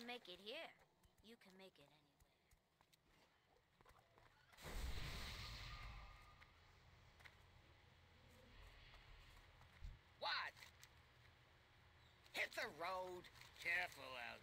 can make it here, you can make it anywhere. What? Hit the road. Careful out